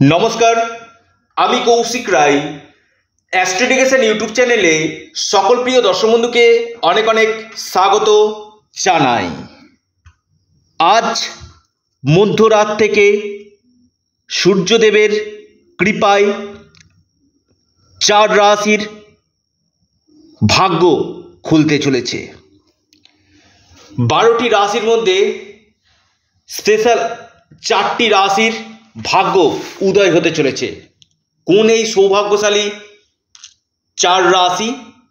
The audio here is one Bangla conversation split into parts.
নমস্কার, আমি কৌশিক রায়। অ্যাস্ট্রোডিকেশন ইউটিউব চ্যানেলে সকল প্রিয় দর্শক বন্ধুকে অনেক অনেক স্বাগত জানাই। আজ মধ্যরাত থেকে সূর্যদেবের কৃপায় চার রাশির ভাগ্য খুলতে চলেছে। বারোটি রাশির মধ্যে স্পেশাল চারটি রাশির ভাগ্য উদয় হতে চলেছে। কোন এই সৌভাগ্যশালী চার রাশি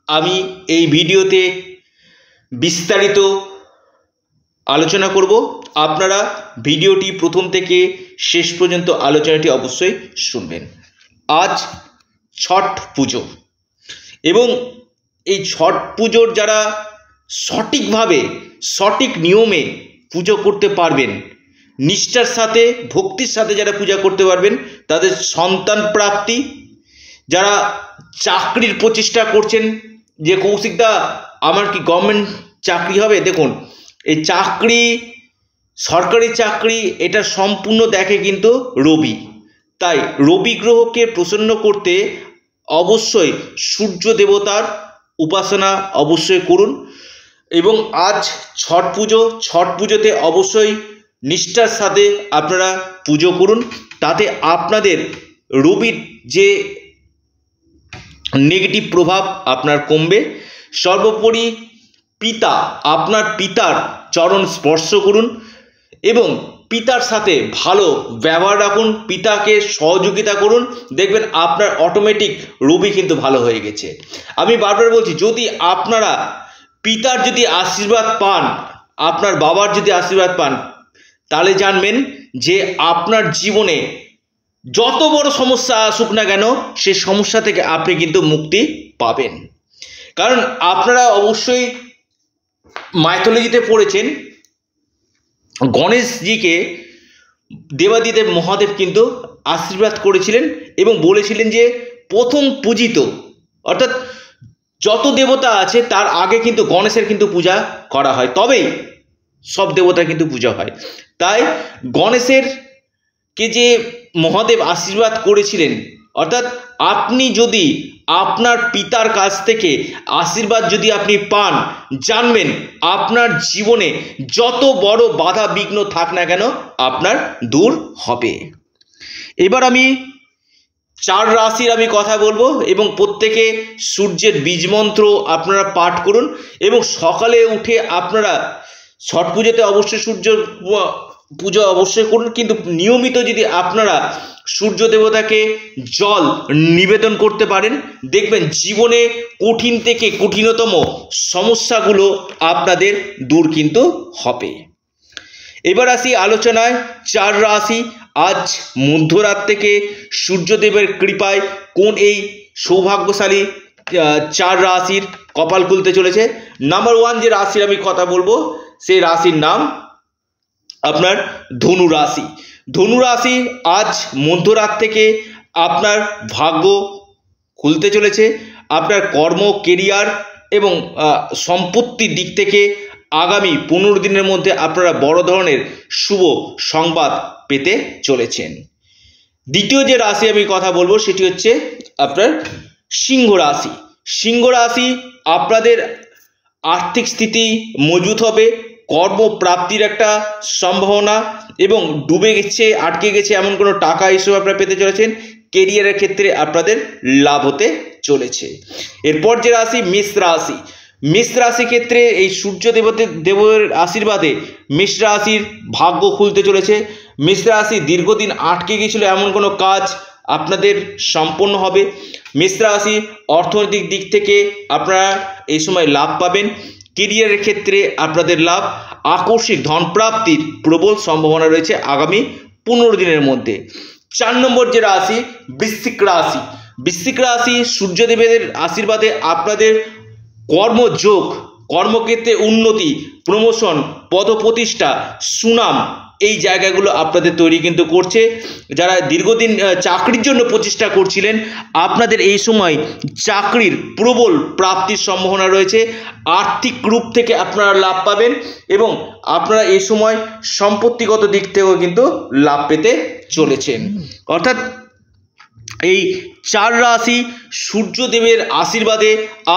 আমি এই ভিডিওতে বিস্তারিত আলোচনা করব। আপনারা ভিডিওটি প্রথম থেকে শেষ পর্যন্ত আলোচনাটি অবশ্যই শুনবেন। আজ ছট পুজো এবং এই ছট পুজোর যারা সঠিকভাবে সঠিক নিয়মে পুজো করতে পারবেন নিষ্ঠার সাথে, ভক্তির সাথে যারা পূজা করতে পারবেন, তাদের সন্তান প্রাপ্তি, যারা চাকরির প্রচেষ্টা করছেন, যে কৌশিকদা আমার কি গভর্নমেন্ট চাকরি হবে? দেখুন এই চাকরি, সরকারি চাকরি, এটা সম্পূর্ণ দেখে কিন্তু রবি। তাই রবি গ্রহকে প্রসন্ন করতে অবশ্যই সূর্য দেবতার উপাসনা অবশ্যই করুন। এবং আজ ছট পুজো, ছট পুজোতে অবশ্যই নিষ্ঠার সাথে আপনারা পুজো করুন। তাতে আপনাদের রবির যে নেগেটিভ প্রভাব আপনার কমবে। সর্বোপরি পিতা, আপনার পিতার চরণ স্পর্শ করুন এবং পিতার সাথে ভালো ব্যবহার রাখুন, পিতাকে সহযোগিতা করুন। দেখবেন আপনার অটোমেটিক রবি কিন্তু ভালো হয়ে গেছে। আমি বারবার বলছি, যদি আপনারা পিতার যদি আশীর্বাদ পান, আপনার বাবার যদি আশীর্বাদ পান তাহলে জানবেন যে আপনার জীবনে যত বড় সমস্যা আসুক না কেন, সে সমস্যা থেকে আপনি কিন্তু মুক্তি পাবেন। কারণ আপনারা অবশ্যই মাইথোলজিতে পড়েছেন, গণেশজিকে দেবাদিদেব মহাদেব কিন্তু আশীর্বাদ করেছিলেন এবং বলেছিলেন যে, প্রথম পূজিত, অর্থাৎ যত দেবতা আছে তার আগে কিন্তু গণেশের কিন্তু পূজা করা হয়। তবেই সব দেবতার কিন্তু পূজা হয়। তাই গণেশের কে যে মহাদেব আশীর্বাদ করেছিলেন, অর্থাৎ আপনি যদি আপনার পিতার কাছ থেকে আশীর্বাদ যদি আপনি পান, জানবেন আপনার জীবনে যত বড় বাধা বিঘ্ন থাক না কেন আপনার দূর হবে। এবার আমি চার রাশির আমি কথা বলব এবং প্রত্যেকে সূর্যের বীজমন্ত্র আপনারা পাঠ করুন এবং সকালে উঠে আপনারা ছট পুজোতে অবশ্যই সূর্য পুজো অবশ্যই করুন, কিন্তু নিয়মিত যদি আপনারা সূর্য দেবতাকে জল নিবেদন করতে পারেন, দেখবেন জীবনে কঠিন থেকে কঠিনতম সমস্যাগুলো আপনাদের দূর কিন্তু হবে। এবার আসি আলোচনায়, চার রাশি, আজ মধ্যরাত থেকে সূর্যদেবের কৃপায় কোন এই সৌভাগ্যশালী চার রাশির কপাল খুলতে চলেছে। নাম্বার ওয়ান যে রাশির আমি কথা বলব, সেই রাশির নাম আপনার ধনু রাশি। ধনু রাশি আজ মধ্যরাত থেকে আপনার ভাগ্য খুলতে চলেছে, আপনার কর্ম কেরিয়ার এবং সম্পত্তির দিক থেকে আগামী পনেরো দিনের মধ্যে আপনারা বড় ধরনের শুভ সংবাদ পেতে চলেছেন। দ্বিতীয় যে রাশি আমি কথা বলব, সেটি হচ্ছে আপনার সিংহ রাশি। সিংহ রাশি আপনাদের আর্থিক স্থিতি মজবুত হবে, কর্মপ্রাপ্তির একটা সম্ভাবনা এবং ডুবে গেছে, আটকে গেছে এমন কোনো টাকা হিসেবে আপনারা পেতে চলেছেন কেরিয়ারের ক্ষেত্রে আপনাদের লাভ হতে চলেছে। এরপর যে রাশি, মেষ রাশি। মেষ রাশি ক্ষেত্রে এই সূর্য দেবতে, দেবের আশীর্বাদে মেষ রাশির ভাগ্য খুলতে চলেছে। মেষ রাশি দীর্ঘদিন আটকে গিয়েছিল এমন কোনো কাজ আপনাদের সম্পন্ন হবে। মেষ রাশি অর্থনৈতিক দিক থেকে আপনারা এই সময় লাভ পাবেন। কেরিয়ারের ক্ষেত্রে আপনাদের লাভ। আকস্মিক ধনপ্রাপ্তির প্রবল সম্ভাবনা রয়েছে আগামী পনেরো দিনের মধ্যে। চার নম্বর যে রাশি, বৃশ্চিক রাশি। বৃশ্চিক রাশি সূর্যদেবের আশীর্বাদে আপনাদের কর্মযোগ, কর্মক্ষেত্রে উন্নতি, প্রমোশন, পদপ্রতিষ্ঠা, সুনাম এই জায়গাগুলো আপনাদের তৈরি কিন্তু করছে। যারা দীর্ঘদিন চাকরির জন্য প্রচেষ্টা করছিলেন, আপনাদের এই সময় চাকরির প্রবল প্রাপ্তির সম্ভাবনা রয়েছে। আর্থিক রূপ থেকে আপনারা লাভ পাবেন এবং আপনারা এই সময় সম্পত্তিগত দিক থেকেও কিন্তু লাভ পেতে চলেছেন। অর্থাৎ এই চার রাশি সূর্যদেবের আশীর্বাদে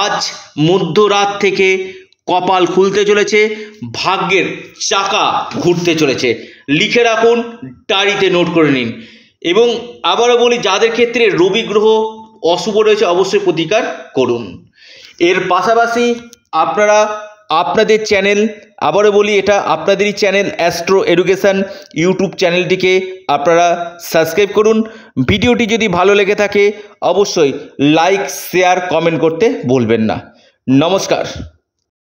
আজ মধ্যরাত থেকে কপাল খুলতে চলেছে, ভাগ্যের চাকা ঘুরতে চলেছে। লিখে রাখুন, ডায়েরিতে নোট করে নিন। এবং আবারও বলি, যাদের ক্ষেত্রে রবি গ্রহ অশুভ রয়েছে, অবশ্যই প্রতিকার করুন। এর পাশাপাশি আপনারা, আপনাদের চ্যানেল, আবারও বলি, এটা আপনাদেরই চ্যানেল, অ্যাস্ট্রো এডুকেশন ইউটিউব চ্যানেলটিকে আপনারা সাবস্ক্রাইব করুন। ভিডিওটি যদি ভালো লেগে থাকে, অবশ্যই লাইক, শেয়ার, কমেন্ট করতে ভুলবেন না। নমস্কার।